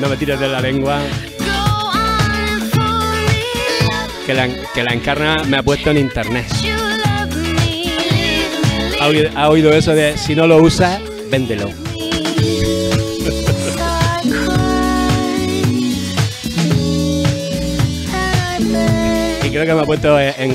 no me tires de la lengua. Que la, que la encarna me ha puesto en internet. Ha oído, ha oído eso de si no lo usas, véndelo. Y creo que me ha puesto en, en.